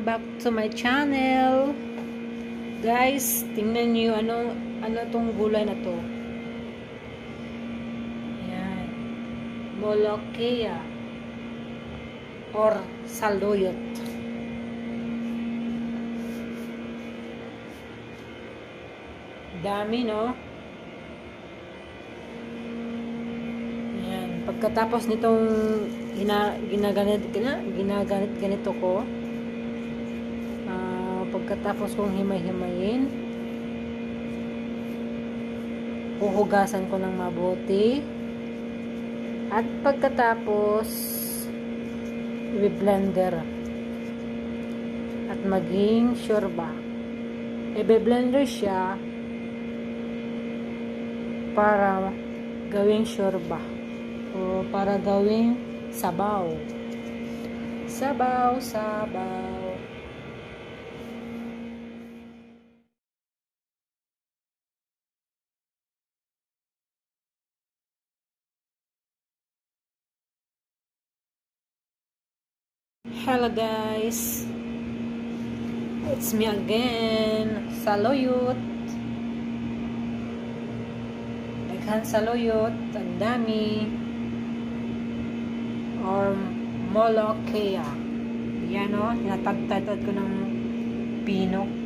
Welcome back to my channel. Guys, tingnan niyo ano ano tong gulay na to. Ayan. Molokea or saluyot. Dami, no? Ayan. Pagkatapos nitong gina, ginaganit, gina, ginaganit ganito ko, pagkatapos kong himay-himayin, huhugasan ko ng mabuti, at pagkatapos, i-blender at maging shorba. I-blender siya para gawing shorba o para gawing sabaw. Sabaw, sabaw. Hello guys. It's me again. Saluyot. Daghan saluyot. Ang dami. Or molokea. Yan o. Tinatagtatad ko ng pino.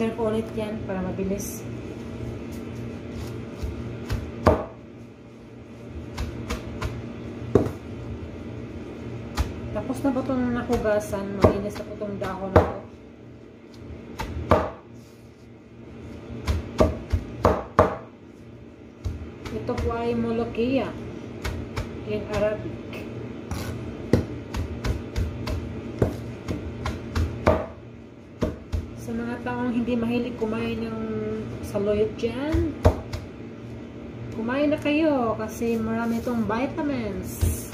Blender ko ulit yan para mabilis. Tapos na ba itong nakugasan? Malinis na po itong dahon na ito. Ito po ay molokia in Arabic. Taong hindi mahilig kumain ng saluyot dyan, kumain na kayo kasi marami itong vitamins.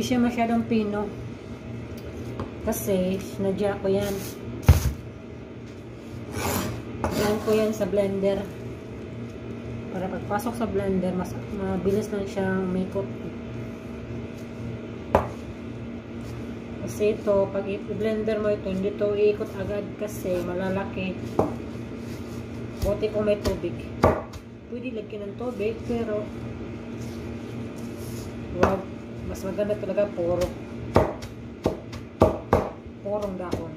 Hindi siya masyadong pino. Kasi, sinadya ko yan. Yan ko yan sa blender. Para pagpasok sa blender, mas mabilis lang siyang makeup. Kasi ito, pag i-blender mo ito, hindi ito iikot agad kasi malalaki. Buti kung may tubig. Pwede lagyan ng tubig, pero wag, mas maganda talaga puro. Porong dahon.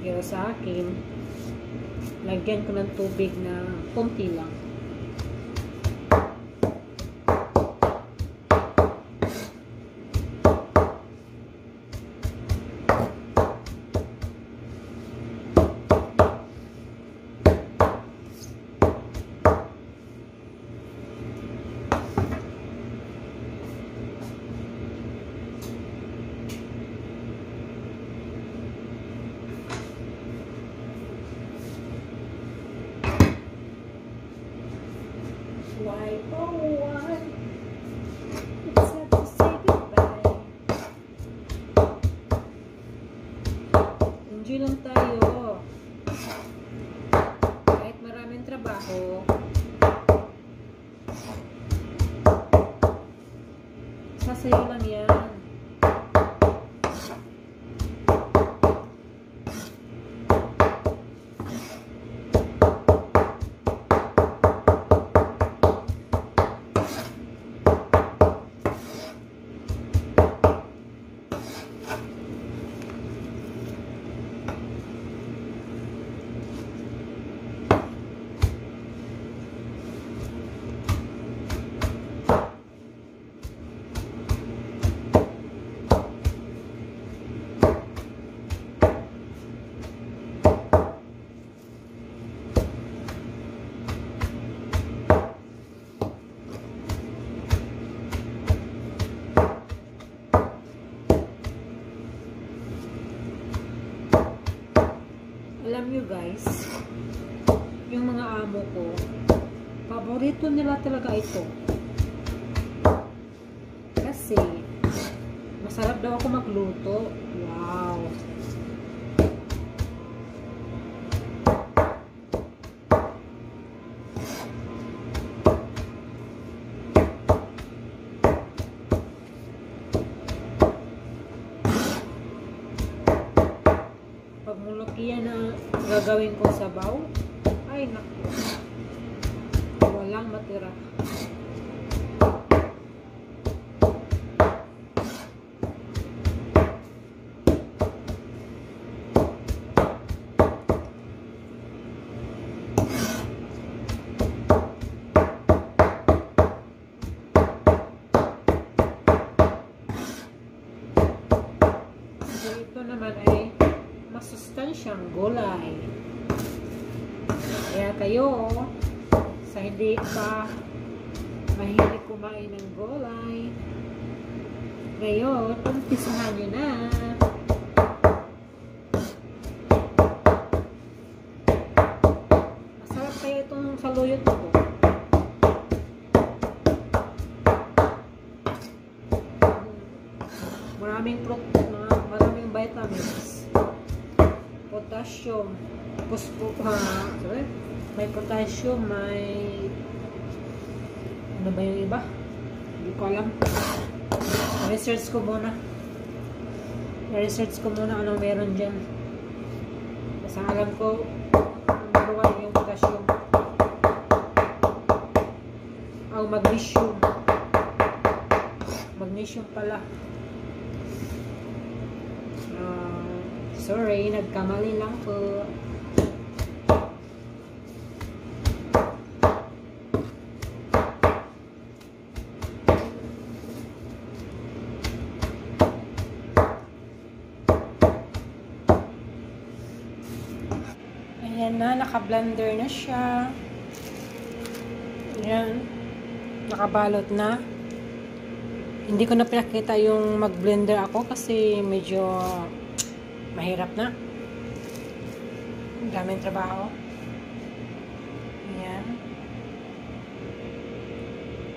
Pero sa akin, lagyan ko ng tubig na konti lang. Enjoy lang tayo. Kahit maraming trabaho. Sasayo lang Alam nyo guys, yung mga amo ko, paborito nila talaga ito. Kasi, masarap daw ako magluto. Wow! Gagawin ko sabaw, ay naku, walang matira. So, ito naman ay masustansyang gulay. Kayo, sa hindi pa mahilig kumain ng gulay, ngayon, umpisahan nyo na. Masarap kaya itong saluyot ko. Maraming pro mga maraming vitamins. Potassium. Ha, sorry. May potassium, may ano ba yung iba? Hindi ko alam. Research ko muna. Research ko muna anong meron dyan. Basta alam ko number one yung potassium. Ang magnesium. Magnesium pala. Ah, sorry, nagkamali lang po. Ayan na, naka-blender na siya. Ayan. Nakabalot na. Hindi ko na pinakita yung mag-blender ako kasi medyo mahirap na. Daming trabaho. Ayan.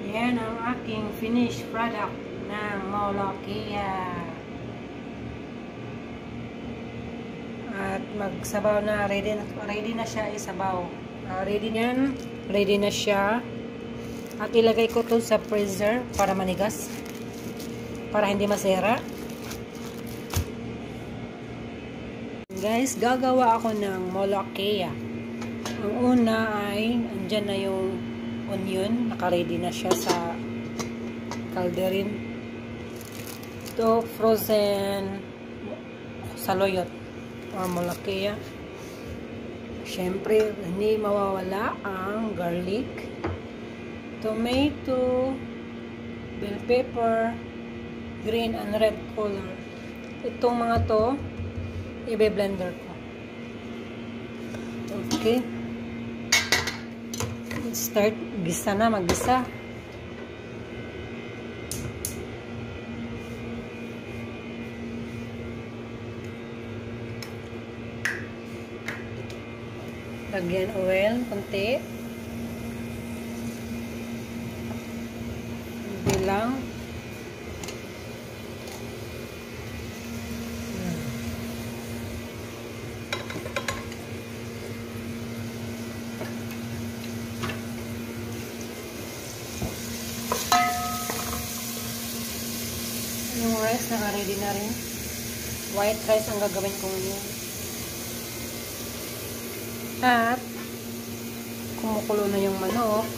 Ayan ang aking finished product ng Molokia. Magsabaw na, ready na, ready na siya isabaw. Uh, ready niyan, ready na siya. At ilagay ko to sa freezer para manigas. Para hindi masera. Guys, gagawa ako ng Molokia. Ang una ay, andyan na yung onion. Naka-ready na siya sa calderin. Ito, frozen saloyot or Molokia. Siyempre, hindi mawawala ang garlic, tomato, bell pepper, green and red color. Itong mga to, i-blender ko. Okay. Start, gisa na, maggisa. Lagyan oil, konti. Bilang. Yung rice naka-ready na rin. White rice ang gagawin ko ngayon. At kumukulo na yung manok.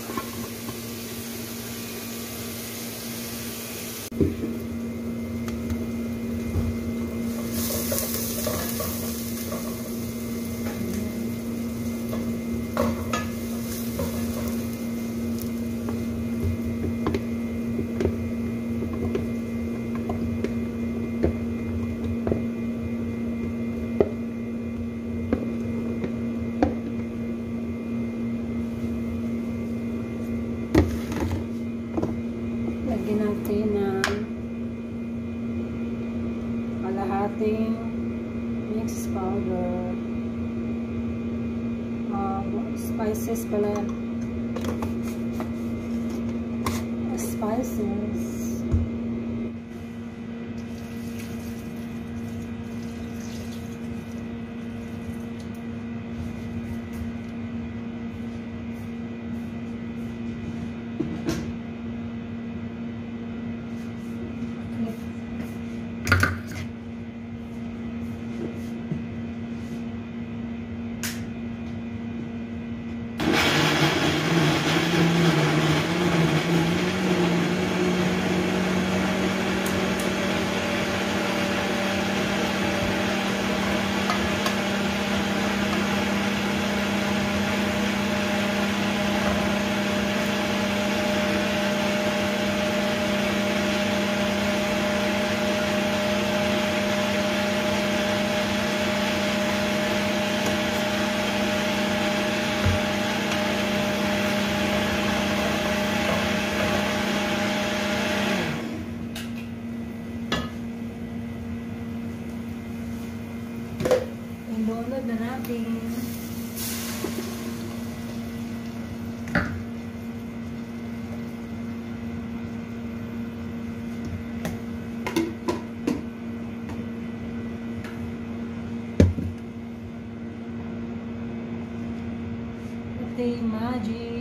Magic.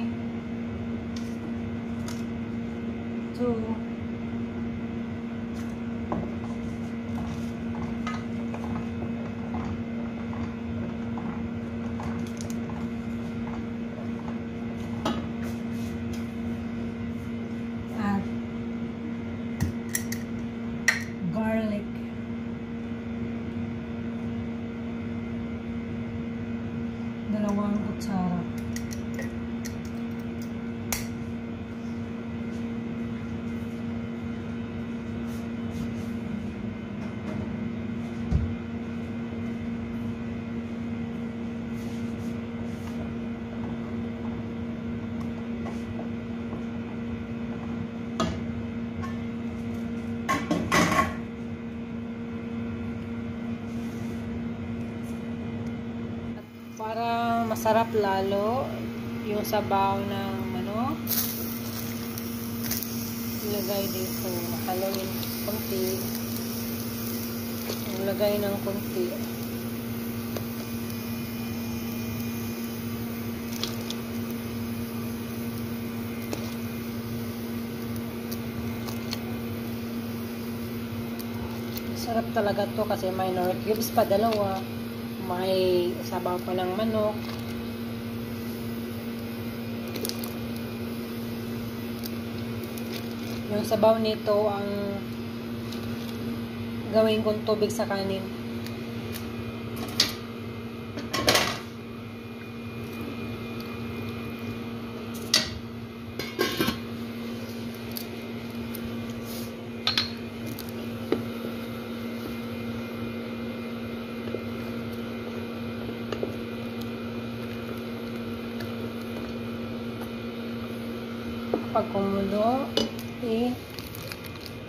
Masarap lalo yung sabaw ng manok. ilagay dito. Haluin konti. Ilagay ng konti. Sarap talaga to kasi minor cubes pa dalawa. May sabaw pa ng manok. Yung sabaw nito ang gawin kong tubig sa kanin. Pag kumulo, eh,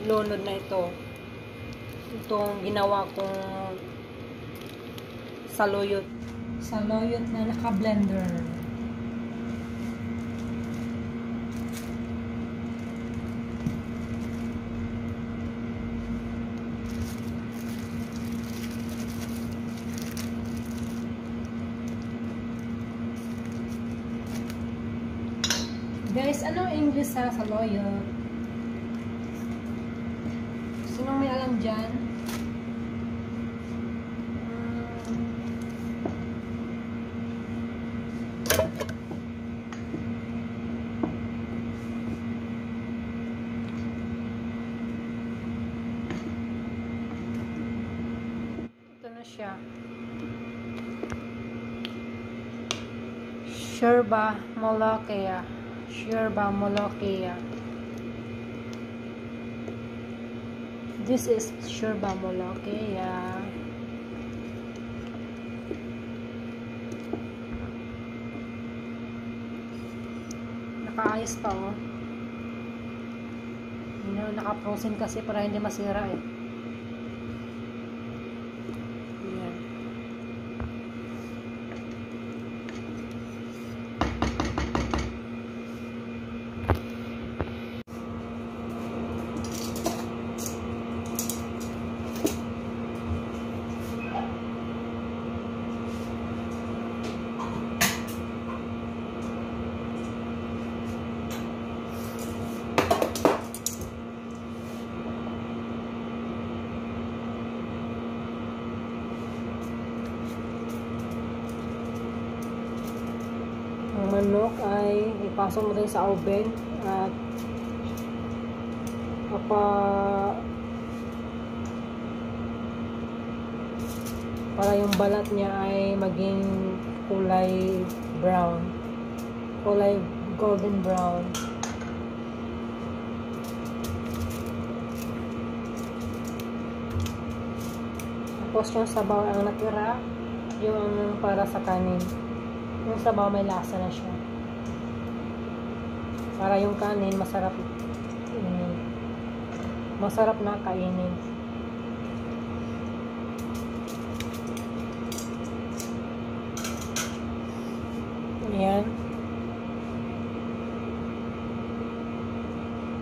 lunod na ito. Itong ginawa kong saluyot. Saluyot na naka-blender. Guys, ano English sa saluyot? Sino may alam dyan? Ito na siya. Sherba Molokea. Sherba Molokea. This is Sherba Molokea. Nakaayos pa oh. You know, naka-frozen kasi para hindi masira eh. Yan. Ang manok ay ipasok mo rin sa oven at apa para yung balat niya ay maging kulay brown. Kulay golden brown. Tapos yung sabaw ang natira yung para sa kanin. Yung sabaw may lasa na siya. Para yung kanin masarap mm, masarap na kainin. Ayan.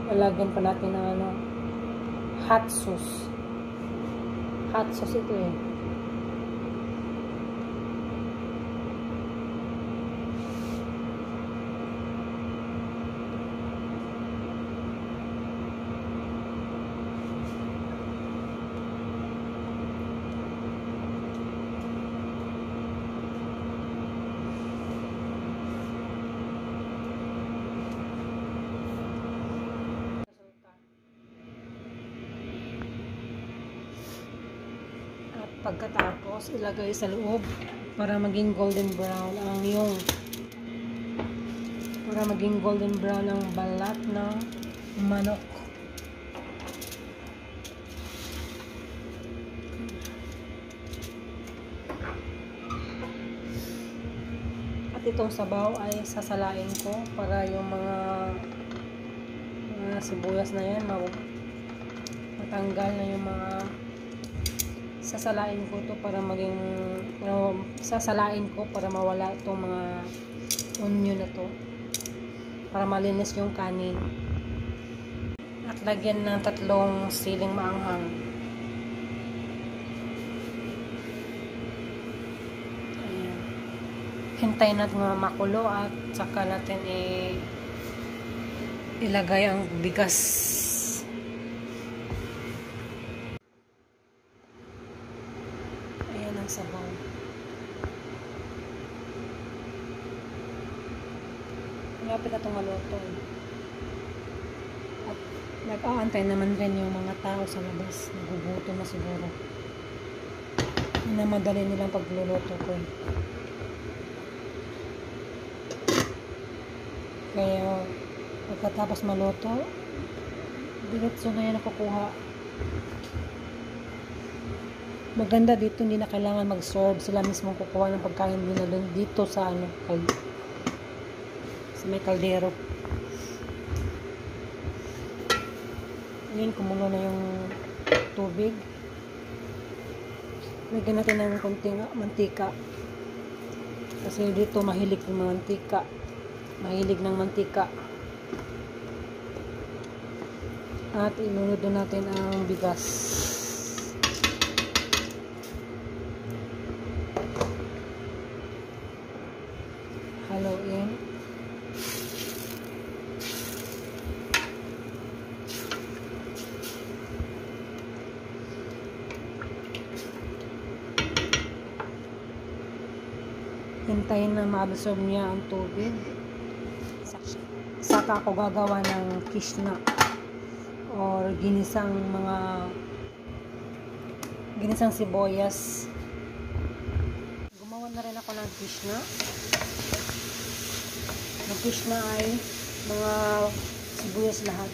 Lalagyan pa natin ng ano, hot sauce. Hot sauce ito eh. At pagkatapos, ilagay sa loob para maging golden brown ang yung para maging golden brown ang balat ng manok. At itong sabaw ay sasalain ko para yung mga mga sibuyas na yan ma- matanggal na yung mga sasalain ko to para maging uh, sasalain ko para mawala itong mga onion na to para malinis yung kanin at lagyan ng tatlong siling maanghang. Ayan. Hintayin natin mga makulo at saka natin i ilagay ang bigas. Malapit na itong maluto. At nag-aantay naman rin yung mga tao sa labas. Nagugutom na siguro. Minamadali nilang pagluluto ko. eh. Kaya pagkatapos maluto, diretso na yan nakukuha. Maganda dito, hindi na kailangan mag-serve. Sila mismo kukuha ng pagkain nila dito sa ano, sa may kaldero. Ngayon, kumulo na yung tubig. Lagyan natin ng konting mantika. Kasi dito mahilig ng mantika. Mahilig ng mantika. At ilunod na natin ang bigas. Haluin. Ma-absorb niya ang tubig. Saka ako gagawa ng kishna or ginisang mga ginisang sibuyas. Gumawa na rin ako ng kishna. Ang kishna ay mga sibuyas lahat.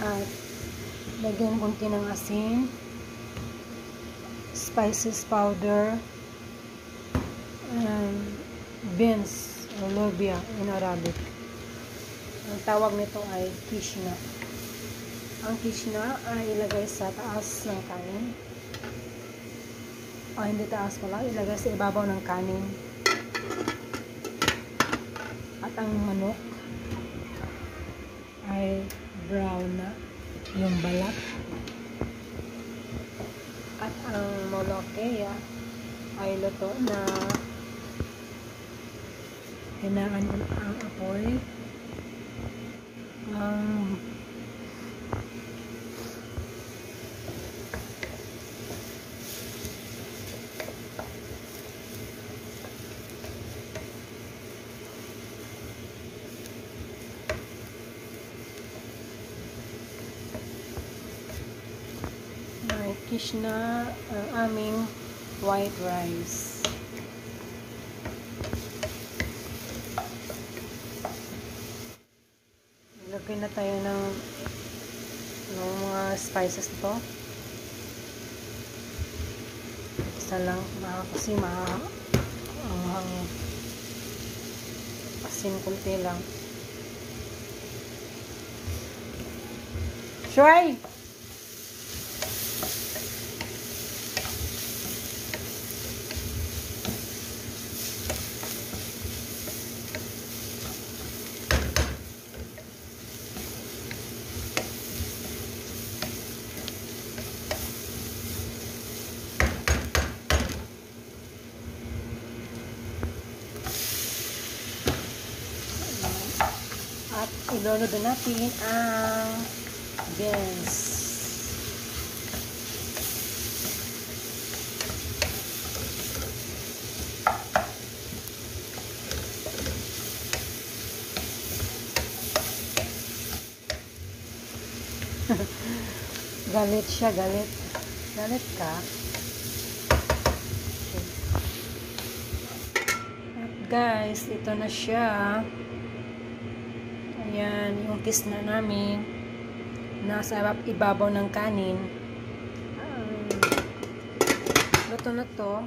At lagyan konti ng asin, spices powder, and beans or lobia in Arabic. Ang tawag nito ay kishna. Ang kishna ay ilagay sa taas ng kanin. O hindi taas pala, ilagay sa ibabaw ng kanin. At ang manok ay brown na yung balat. At ang molokeya ay luto na hinaan ang apoy. Ang may kishna ang aming white rice na tayo ng, ng mga spices nito. Isa lang, mga kasi mga ang ang asin kunti lang. Shuay! At ilolodo natin ang beans. galit siya, galit. Galit ka. At guys, ito na siya. Ayan, yung kiss na namin. Nasa ibabaw ng kanin. Um, luto na to.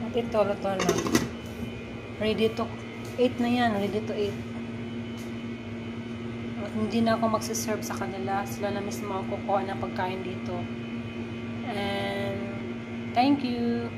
At ito, luto na. Ready to 8 na yan. Ready to 8. At hindi na ako magsiserve sa kanila. Sila na mismo ang kukuha ng pagkain dito. And, thank you.